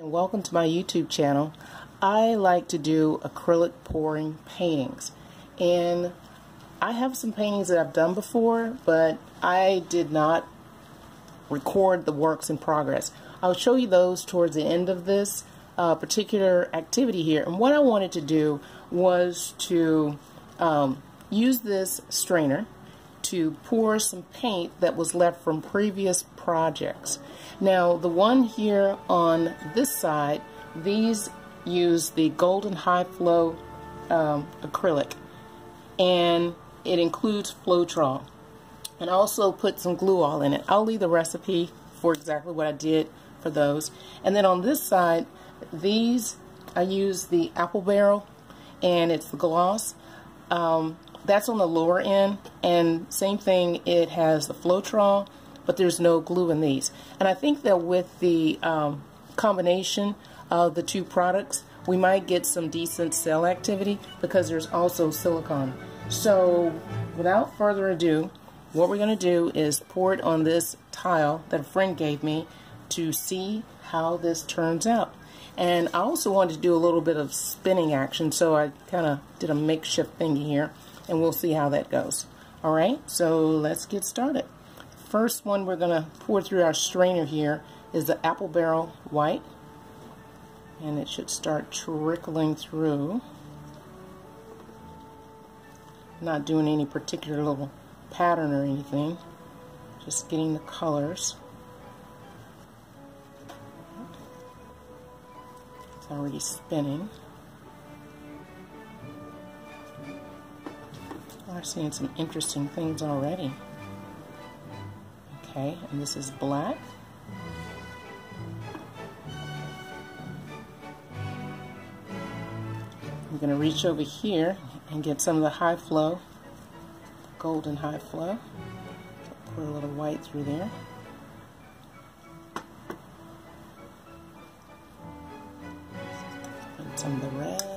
and welcome to my YouTube channel. I like to do acrylic pouring paintings and I have some paintings that I've done before but I did not record the works in progress. I'll show you those towards the end of this uh, particular activity here and what I wanted to do was to um, use this strainer to pour some paint that was left from previous projects. Now the one here on this side, these use the Golden High Flow um, acrylic and it includes Floetrol and also put some glue all in it. I'll leave the recipe for exactly what I did for those. And then on this side, these I use the apple barrel and it's the gloss. Um, that's on the lower end and same thing it has the Floetrol but there's no glue in these. And I think that with the um, combination of the two products we might get some decent cell activity because there's also silicone. So without further ado what we're going to do is pour it on this tile that a friend gave me to see how this turns out. And I also wanted to do a little bit of spinning action so I kind of did a makeshift thingy here and we'll see how that goes. Alright, so let's get started. First one we're going to pour through our strainer here is the Apple Barrel White. And it should start trickling through. Not doing any particular little pattern or anything. Just getting the colors. It's already spinning. I've seen some interesting things already. Okay, and this is black. I'm going to reach over here and get some of the high flow, golden high flow. Put a little white through there. And some of the red.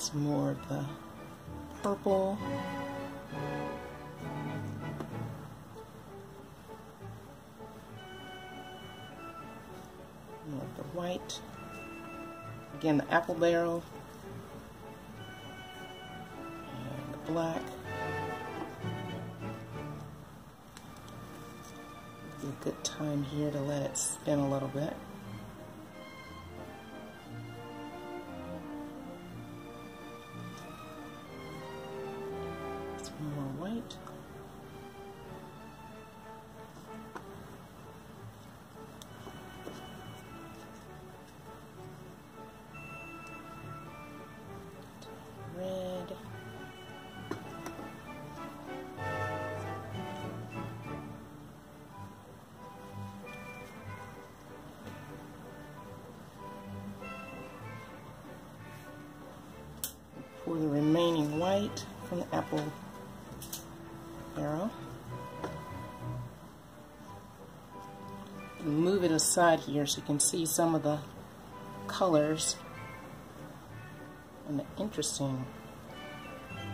Some more the purple. More the white. Again, the apple barrel. And the black. Be a good time here to let it spin a little bit. Pour the remaining white from the apple barrel. Move it aside here so you can see some of the colors and the interesting,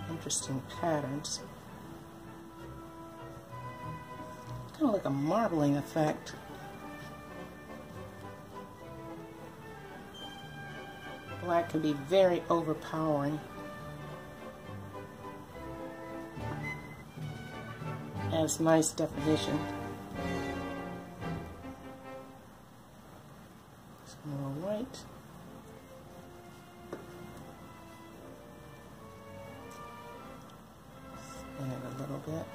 interesting patterns. Kind of like a marbling effect. Black can be very overpowering. Has nice definition. Some more white. It a little bit.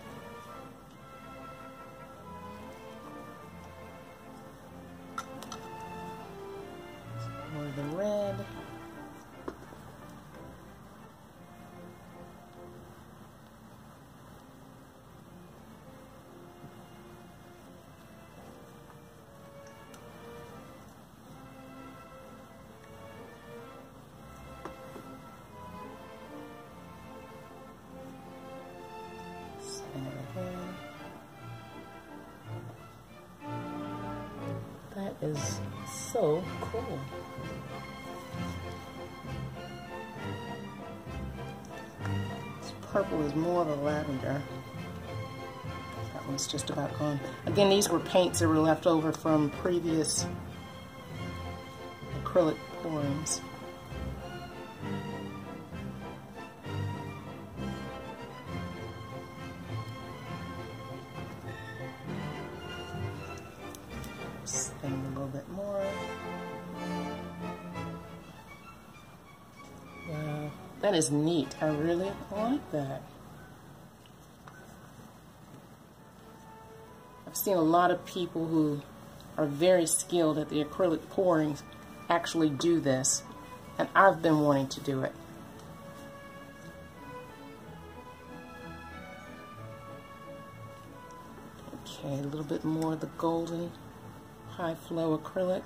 Is so cool. This purple is more of a lavender. That one's just about gone. Again, these were paints that were left over from previous acrylic pourings. More. Wow, that is neat. I really like that. I've seen a lot of people who are very skilled at the acrylic pourings actually do this, and I've been wanting to do it. Okay, a little bit more of the golden high flow acrylic.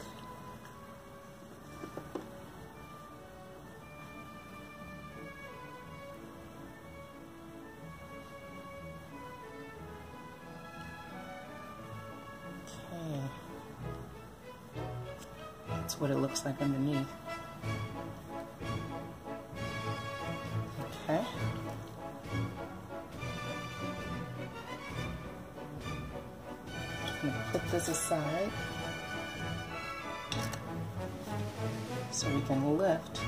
Okay. That's what it looks like underneath. Put this aside so we can lift.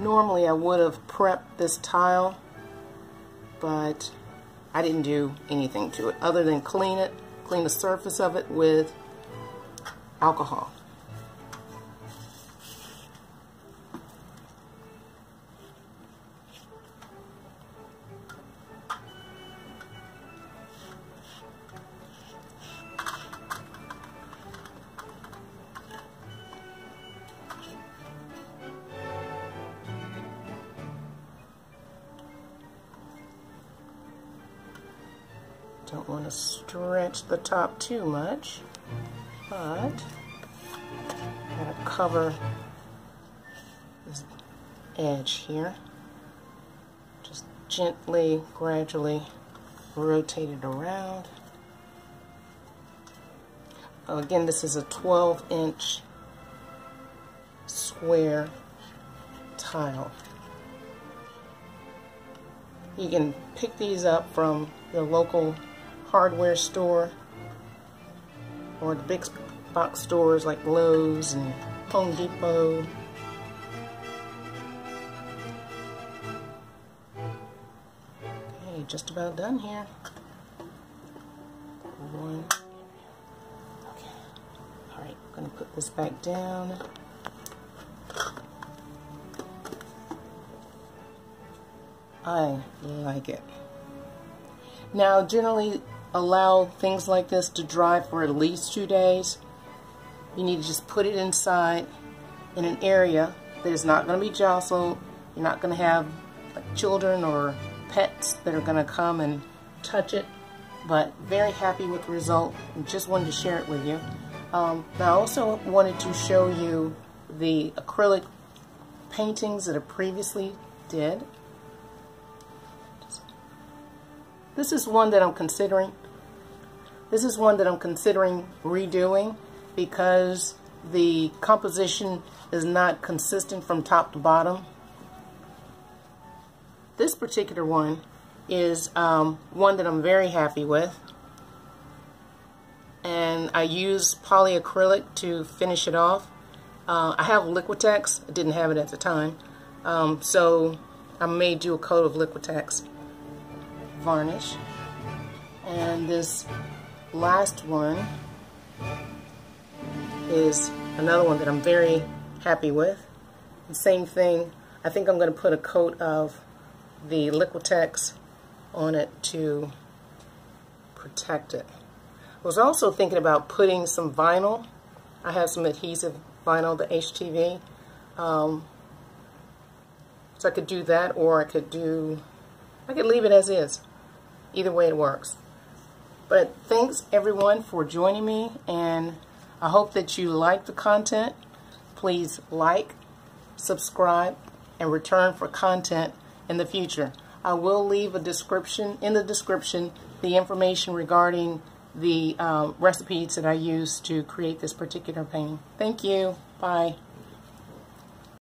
Normally I would have prepped this tile, but I didn't do anything to it other than clean it, clean the surface of it with alcohol. Don't want to stretch the top too much, but gotta cover this edge here. Just gently, gradually rotate it around. Oh, again, this is a 12 inch square tile. You can pick these up from your local hardware store or the big box stores like Lowe's and Home Depot. Okay, just about done here. One. Okay. All right, I'm gonna put this back down. I like it. Now, generally allow things like this to dry for at least two days. You need to just put it inside in an area that is not going to be jostled. You're not going to have like, children or pets that are going to come and touch it. But very happy with the result and just wanted to share it with you. Um, I also wanted to show you the acrylic paintings that I previously did. This is one that I'm considering. This is one that I'm considering redoing because the composition is not consistent from top to bottom. This particular one is um, one that I'm very happy with. And I use polyacrylic to finish it off. Uh, I have Liquitex. I didn't have it at the time. Um, so I may do a coat of Liquitex varnish. And this last one is another one that I'm very happy with. The same thing, I think I'm going to put a coat of the Liquitex on it to protect it. I was also thinking about putting some vinyl. I have some adhesive vinyl, the HTV. Um, so I could do that or I could do, I could leave it as is. Either way it works. But thanks everyone for joining me and I hope that you like the content. Please like, subscribe, and return for content in the future. I will leave a description in the description the information regarding the um, recipes that I used to create this particular painting. Thank you. Bye.